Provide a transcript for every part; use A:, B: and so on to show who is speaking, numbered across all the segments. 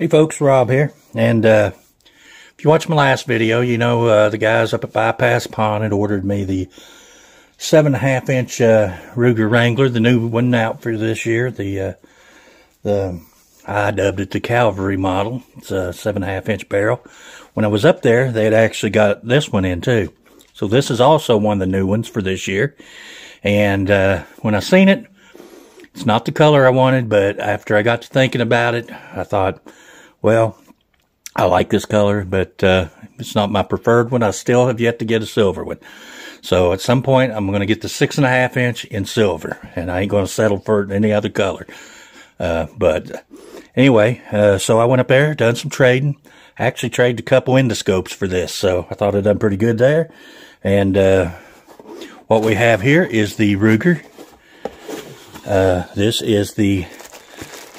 A: Hey folks, Rob here. And uh, if you watched my last video, you know uh, the guys up at Bypass Pond had ordered me the seven and a half inch uh, Ruger Wrangler, the new one out for this year. The uh, the I dubbed it the Calvary model. It's a seven and a half inch barrel. When I was up there, they had actually got this one in too. So this is also one of the new ones for this year. And uh, when I seen it, it's not the color I wanted, but after I got to thinking about it, I thought well, I like this color, but uh, it's not my preferred one. I still have yet to get a silver one. So at some point, I'm going to get the six and a half inch in silver, and I ain't going to settle for any other color. Uh, but anyway, uh, so I went up there, done some trading. I Actually traded a couple endoscopes for this, so I thought I'd done pretty good there. And uh, what we have here is the Ruger. Uh, this is the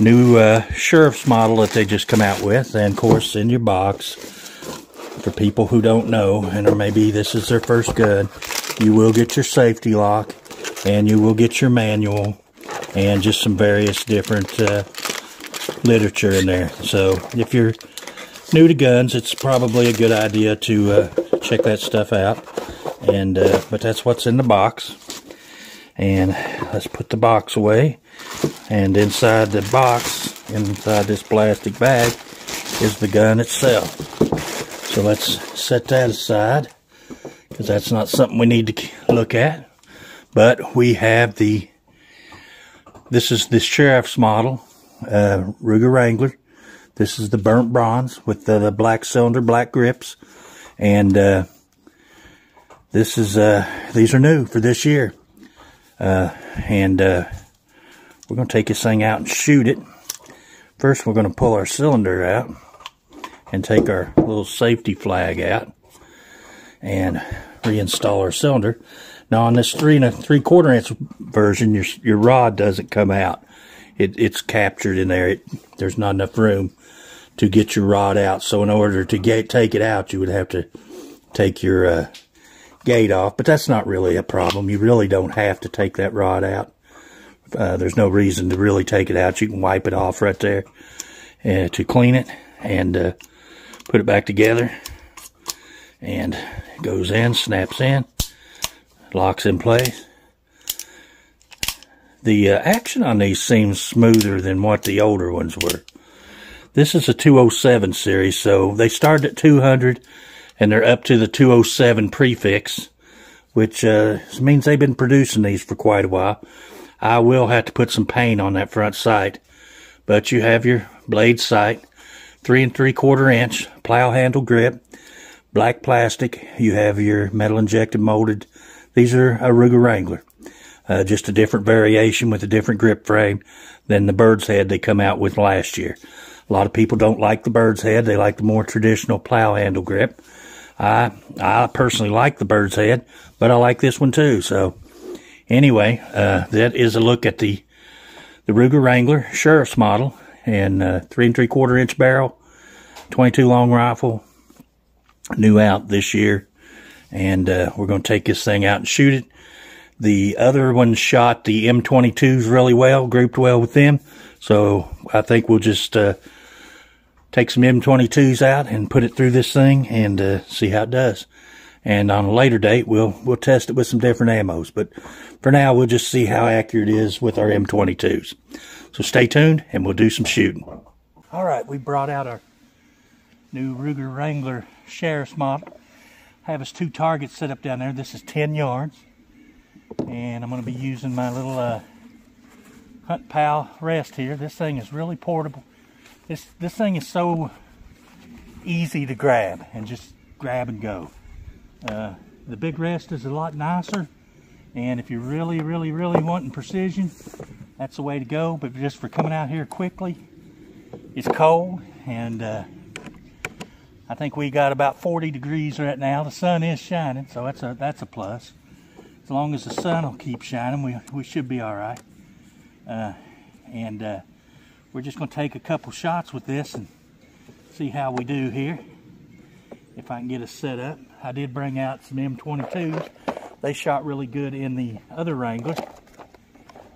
A: new uh, Sheriff's model that they just come out with. And of course, in your box, for people who don't know, and or maybe this is their first gun, you will get your safety lock, and you will get your manual, and just some various different uh, literature in there. So if you're new to guns, it's probably a good idea to uh, check that stuff out. And uh, but that's what's in the box. And let's put the box away. And inside the box, inside this plastic bag, is the gun itself. So let's set that aside, because that's not something we need to look at. But we have the, this is the Sheriff's model, uh, Ruger Wrangler. This is the burnt bronze with the, the black cylinder, black grips. And uh, this is, uh, these are new for this year. Uh, and uh, we're going to take this thing out and shoot it. First, we're going to pull our cylinder out and take our little safety flag out and reinstall our cylinder. Now, on this three and a three quarter inch version, your your rod doesn't come out. It, it's captured in there. It, there's not enough room to get your rod out. So, in order to get take it out, you would have to take your uh, gate off, but that's not really a problem. You really don't have to take that rod out. Uh, there's no reason to really take it out. You can wipe it off right there uh, to clean it and uh, put it back together. And it goes in, snaps in, locks in place. The uh, action on these seems smoother than what the older ones were. This is a 207 series, so they started at 200 and they're up to the 207 prefix, which uh, means they've been producing these for quite a while. I will have to put some paint on that front sight, but you have your blade sight, three and three quarter inch plow handle grip, black plastic. You have your metal injected molded. These are a Ruger Wrangler. Uh, just a different variation with a different grip frame than the bird's head they come out with last year. A lot of people don't like the bird's head. They like the more traditional plow handle grip. I I personally like the bird's head, but I like this one too. So anyway, uh, that is a look at the the Ruger Wrangler Sheriff's model and uh, three and three quarter inch barrel, 22 long rifle, new out this year, and uh, we're going to take this thing out and shoot it. The other one shot the M22s really well, grouped well with them, so I think we'll just uh, take some M22s out and put it through this thing and uh, see how it does. And on a later date, we'll we'll test it with some different ammos. But for now, we'll just see how accurate it is with our M22s. So stay tuned, and we'll do some shooting. All right, we brought out our new Ruger Wrangler Sheriff's model. I have us two targets set up down there. This is 10 yards. And I'm going to be using my little uh, Hunt Pal rest here. This thing is really portable. This, this thing is so easy to grab and just grab and go. Uh, the big rest is a lot nicer. And if you're really, really, really wanting precision, that's the way to go. But just for coming out here quickly, it's cold and uh, I think we got about 40 degrees right now. The sun is shining, so that's a that's a plus. As long as the sun will keep shining, we, we should be all right. Uh, and uh, we're just going to take a couple shots with this and see how we do here. If I can get us set up. I did bring out some M22s. They shot really good in the other Wrangler.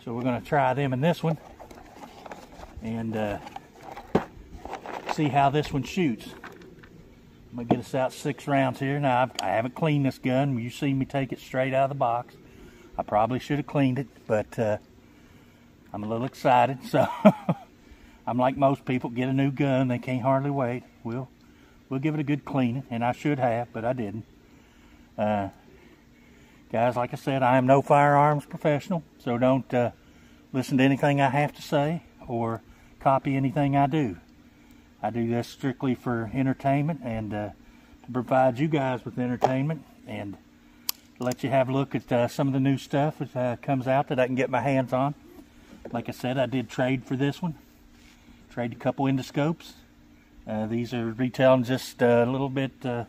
A: So we're going to try them in this one. And uh, see how this one shoots. I'm gonna get us out six rounds here. Now, I've, I have not cleaned this gun. You see me take it straight out of the box. I probably should have cleaned it, but uh, I'm a little excited. So I'm like most people, get a new gun. They can't hardly wait. We'll, we'll give it a good cleaning, and I should have, but I didn't. Uh, guys, like I said, I am no firearms professional, so don't uh, listen to anything I have to say or copy anything I do. I do this strictly for entertainment and uh, to provide you guys with entertainment and let you have a look at uh, some of the new stuff that uh, comes out that I can get my hands on. Like I said, I did trade for this one. Trade a couple endoscopes. Uh, these are retailing just a little bit uh,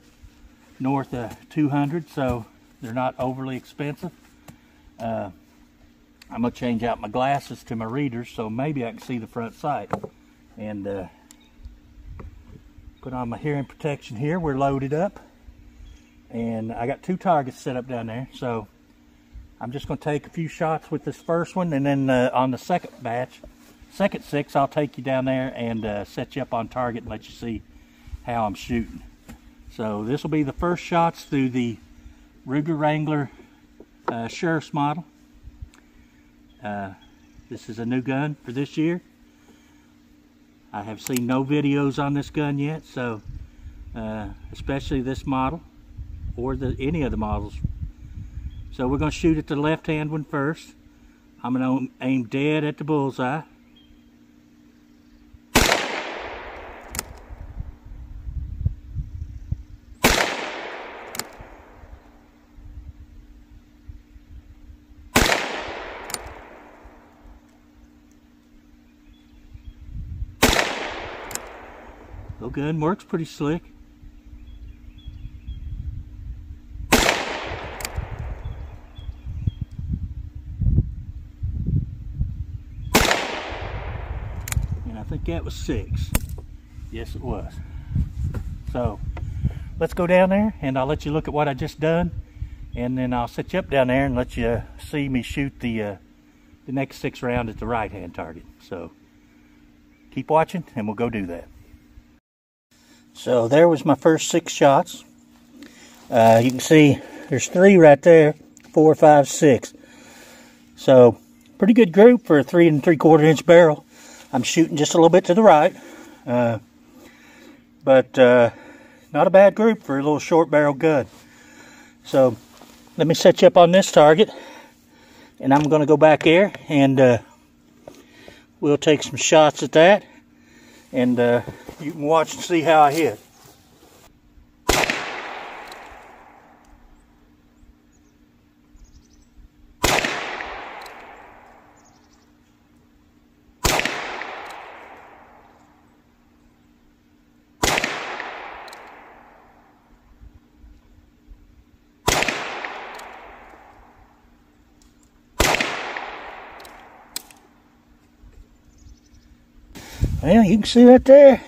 A: north of 200, so they're not overly expensive. Uh, I'm going to change out my glasses to my readers so maybe I can see the front sight. And uh, put on my hearing protection here. We're loaded up. And I got two targets set up down there. So I'm just going to take a few shots with this first one. And then uh, on the second batch, second six, I'll take you down there and uh, set you up on target and let you see how I'm shooting. So this will be the first shots through the Ruger Wrangler uh, Sheriff's model. Uh, this is a new gun for this year. I have seen no videos on this gun yet, so uh, especially this model or the any of the models. So we're going to shoot at the left-hand one first. I'm going to aim dead at the bullseye. Little gun works pretty slick. And I think that was six. Yes, it was. So let's go down there and I'll let you look at what I just done. And then I'll set you up down there and let you see me shoot the, uh, the next six round at the right hand target. So keep watching and we'll go do that. So there was my first six shots. Uh, you can see there's three right there, four, five, six. So pretty good group for a three and three quarter inch barrel. I'm shooting just a little bit to the right. Uh, but uh, not a bad group for a little short barrel gun. So let me set you up on this target. And I'm going to go back there and uh, we'll take some shots at that. And uh, you can watch and see how I hit. Well, you can see right there.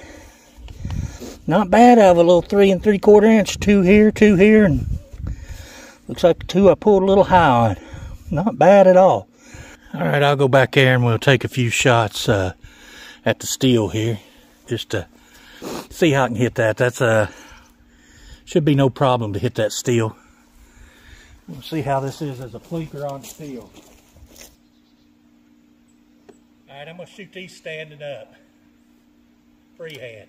A: Not bad. I have a little three and three quarter inch, two here, two here, and looks like the two I pulled a little high on. Not bad at all. All right, I'll go back there and we'll take a few shots uh, at the steel here, just to see how I can hit that. That's a uh, should be no problem to hit that steel. We'll see how this is as a plinker on steel. All right, I'm gonna shoot these standing up freehand.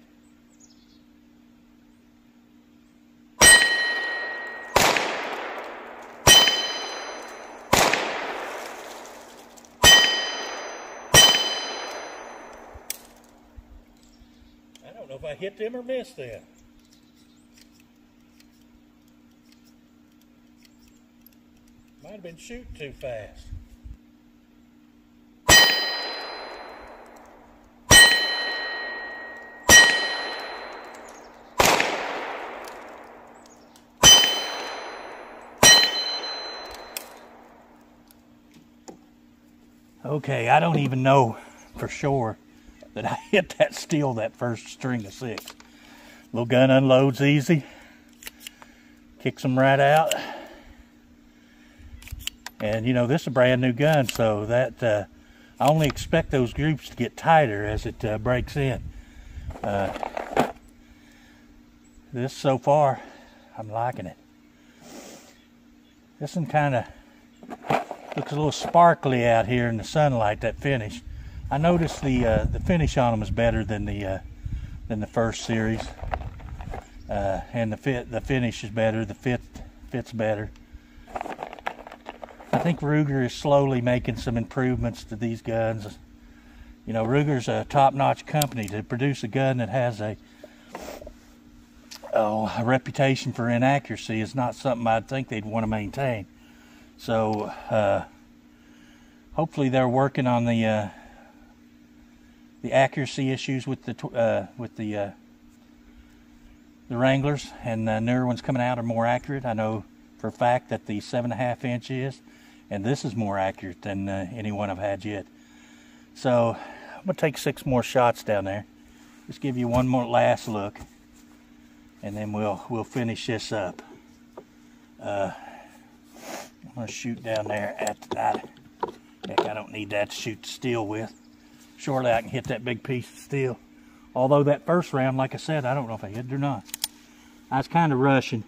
A: I don't know if I hit them or missed them. Might have been shooting too fast. Okay, I don't even know for sure that I hit that steel that first string of six. Little gun unloads easy. Kicks them right out. And you know, this is a brand new gun, so that uh, I only expect those groups to get tighter as it uh, breaks in. Uh, this so far, I'm liking it. This one kind of looks a little sparkly out here in the sunlight, that finish. I noticed the uh, the finish on them is better than the uh, than the first series, uh, and the fit the finish is better. The fit fits better. I think Ruger is slowly making some improvements to these guns. You know, Ruger's a top-notch company to produce a gun that has a oh, a reputation for inaccuracy is not something I'd think they'd want to maintain. So, uh, hopefully they're working on the uh, the accuracy issues with the uh, with the uh, the Wranglers, and the newer ones coming out are more accurate. I know for a fact that the seven and a half inch is, and this is more accurate than uh, any one I've had yet. So I'm gonna take six more shots down there. Just give you one more last look, and then we'll we'll finish this up. Uh, I'm gonna shoot down there at that. Heck, I don't need that to shoot steel with. Surely I can hit that big piece of steel. Although that first round, like I said, I don't know if I hit it or not. I was kind of rushing.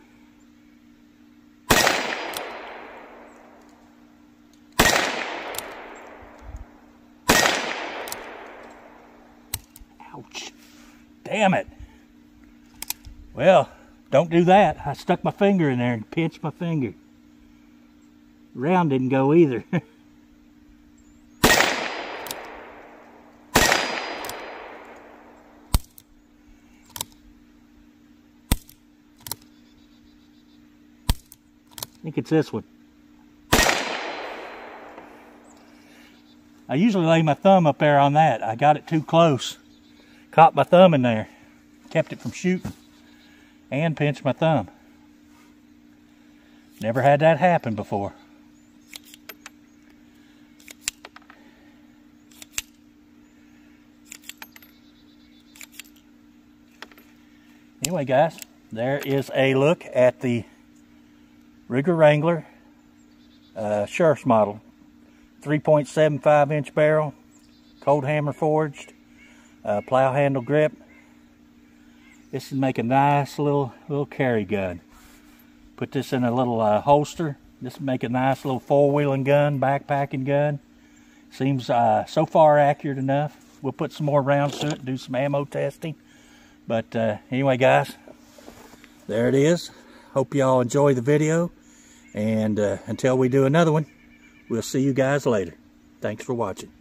A: Ouch. Damn it. Well, don't do that. I stuck my finger in there and pinched my finger. Round didn't go either. I think it's this one. I usually lay my thumb up there on that. I got it too close. Caught my thumb in there. Kept it from shooting. And pinched my thumb. Never had that happen before. Anyway, guys, there is a look at the Ruger Wrangler, uh, Sheriff's model, 3.75 inch barrel, cold hammer forged, uh, plow handle grip. This would make a nice little little carry gun. Put this in a little uh, holster. This would make a nice little four-wheeling gun, backpacking gun. Seems uh, so far accurate enough. We'll put some more rounds to it, do some ammo testing. But uh, anyway, guys, there it is. Hope y'all enjoy the video. And uh, until we do another one, we'll see you guys later. Thanks for watching.